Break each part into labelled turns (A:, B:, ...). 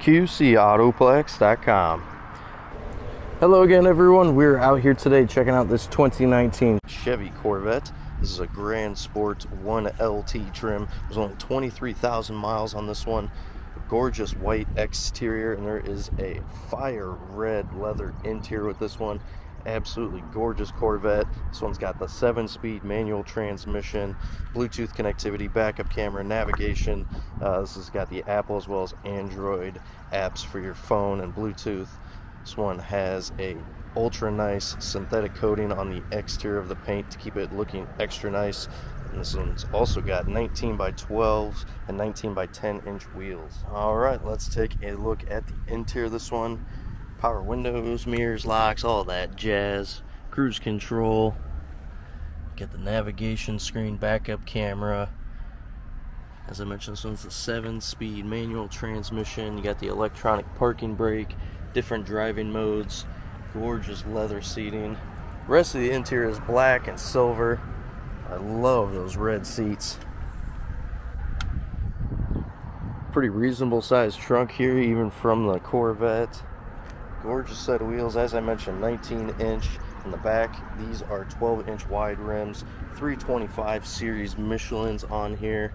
A: QCAutoplex.com. Hello again, everyone. We're out here today checking out this 2019 Chevy Corvette. This is a Grand Sport 1LT trim. There's only 23,000 miles on this one. Gorgeous white exterior, and there is a fire red leather interior with this one absolutely gorgeous Corvette. This one's got the seven speed manual transmission, Bluetooth connectivity, backup camera, navigation. Uh, this has got the Apple as well as Android apps for your phone and Bluetooth. This one has a ultra nice synthetic coating on the exterior of the paint to keep it looking extra nice. And this one's also got 19 by 12 and 19 by 10 inch wheels. All right, let's take a look at the interior of this one power windows, mirrors, locks, all that jazz. Cruise control. Get the navigation screen, backup camera. As I mentioned, this one's a seven speed manual transmission. You got the electronic parking brake, different driving modes, gorgeous leather seating. The rest of the interior is black and silver. I love those red seats. Pretty reasonable sized trunk here, even from the Corvette gorgeous set of wheels. As i mentioned 19 inch in the back. These are 12 inch wide rims 325 series michelins on here.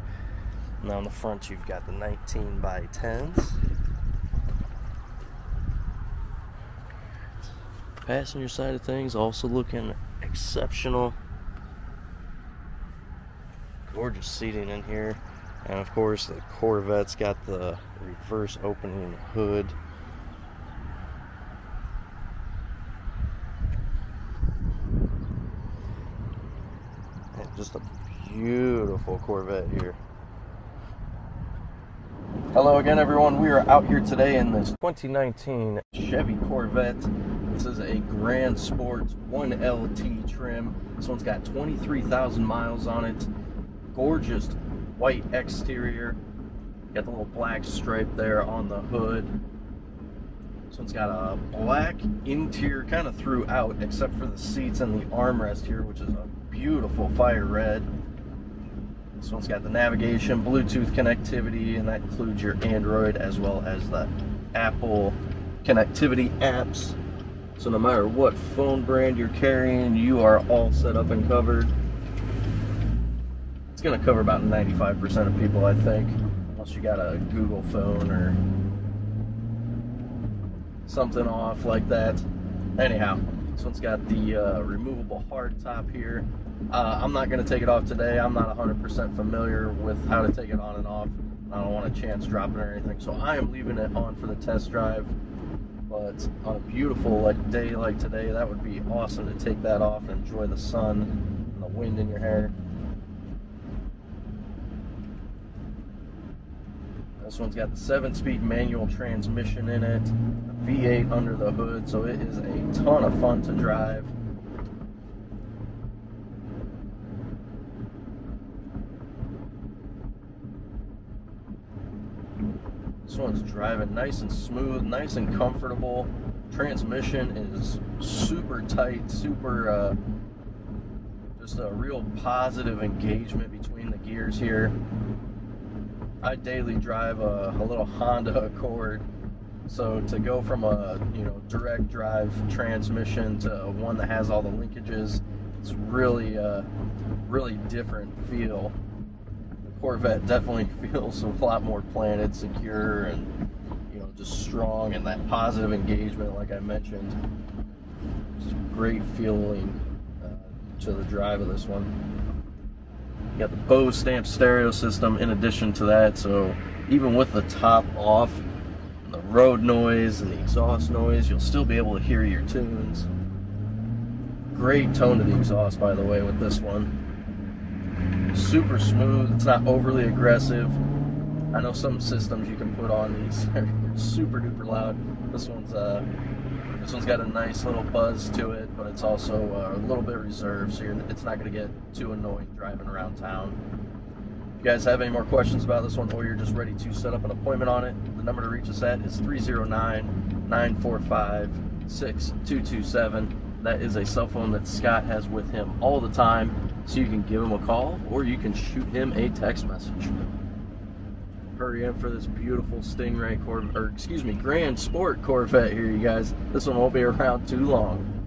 A: Now on the front you've got the 19 by 10s passenger side of things also looking exceptional. Gorgeous seating in here. And of course the corvette's got the reverse opening hood just a beautiful Corvette here. Hello again everyone, we are out here today in this 2019 Chevy Corvette. This is a Grand Sport 1LT trim. This one's got 23,000 miles on it. Gorgeous white exterior. Got the little black stripe there on the hood. This one's got a black interior kind of throughout, except for the seats and the armrest here, which is a beautiful fire red. This one's got the navigation, Bluetooth connectivity, and that includes your Android as well as the Apple connectivity apps. So no matter what phone brand you're carrying, you are all set up and covered. It's gonna cover about 95% of people, I think, unless you got a Google phone or something off like that. Anyhow, this one's got the uh, removable hard top here. Uh, I'm not going to take it off today. I'm not 100% familiar with how to take it on and off. I don't want a chance dropping or anything, so I am leaving it on for the test drive. But on a beautiful like day like today, that would be awesome to take that off and enjoy the sun and the wind in your hair. This one's got the seven speed manual transmission in it, V8 under the hood, so it is a ton of fun to drive. This one's driving nice and smooth, nice and comfortable. Transmission is super tight, super, uh, just a real positive engagement between the gears here. I daily drive a, a, little Honda Accord. So to go from a you know direct drive transmission to one that has all the linkages, it's really a uh, really different feel. The Corvette definitely feels a lot more planted, secure, and you know just strong, and that positive engagement, like I mentioned, it's great feeling uh, to the drive of this one. You got the Bose stamp stereo system in addition to that, so even with the top off, the road noise and the exhaust noise, you'll still be able to hear your tunes. Great tone to the exhaust, by the way, with this one. Super smooth, it's not overly aggressive. I know some systems you can put on these super duper loud. This one's uh, this one's got a nice little buzz to it, but it's also uh, a little bit reserved, so it's not going to get too annoying driving around town. If you guys have any more questions about this one, or you're just ready to set up an appointment on it, the number to reach us at is 309-945-6227. That is a cell phone that Scott has with him all the time, so you can give him a call, or you can shoot him a text message. Hurry for this beautiful Stingray Corvette, or excuse me, Grand Sport Corvette here, you guys. This one won't be around too long.